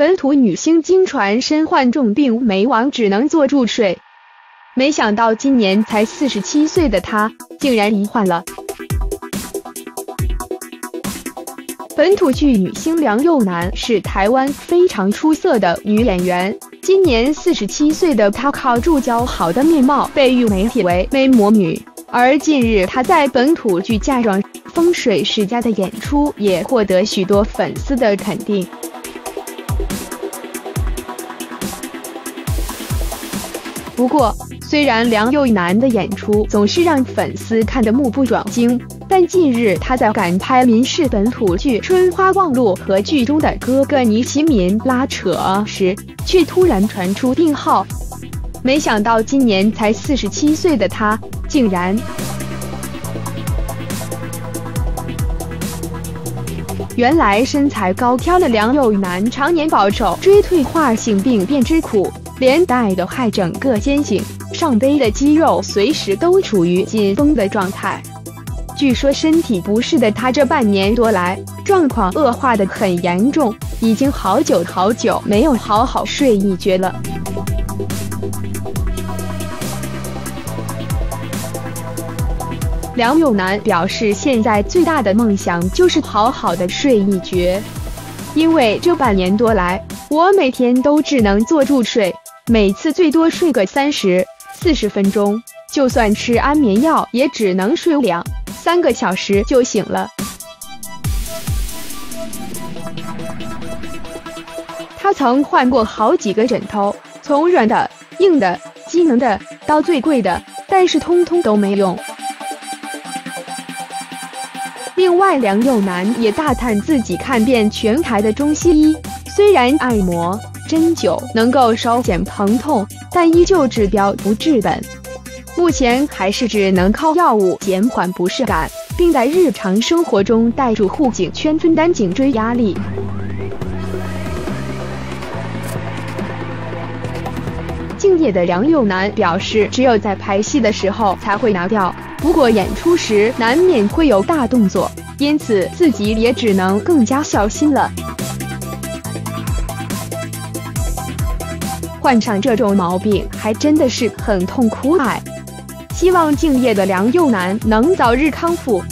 本土女星经传身患重病没亡，只能做助睡。没想到今年才四十七岁的她，竟然罹患了。本土剧女星梁又楠是台湾非常出色的女演员，今年四十七岁的她靠住姣好的面貌被誉媒体为“美魔女”，而近日她在本土剧《嫁妆风水世家》的演出也获得许多粉丝的肯定。不过，虽然梁又楠的演出总是让粉丝看得目不转睛，但近日他在赶拍民视本土剧《春花望路》和剧中的哥哥倪其民拉扯时，却突然传出病号。没想到今年才四十七岁的他，竟然……原来身材高挑的梁又楠常年饱受椎退化性病变之苦。连带的害整个肩颈上背的肌肉随时都处于紧绷的状态。据说身体不适的他这半年多来状况恶化的很严重，已经好久好久没有好好睡一觉了。梁永楠表示，现在最大的梦想就是好好的睡一觉，因为这半年多来，我每天都只能坐住睡。每次最多睡个三十四十分钟，就算吃安眠药，也只能睡两三个小时就醒了。他曾换过好几个枕头，从软的、硬的、机能的到最贵的，但是通通都没用。另外，梁又楠也大叹自己看遍全台的中西医，虽然按摩。针灸能够稍减疼痛，但依旧治标不治本。目前还是只能靠药物减缓不适感，并在日常生活中带住护颈圈，分担颈椎压力。敬业的梁又楠表示，只有在拍戏的时候才会拿掉，不过演出时难免会有大动作，因此自己也只能更加小心了。患上这种毛病还真的是很痛苦哎，希望敬业的梁又南能早日康复。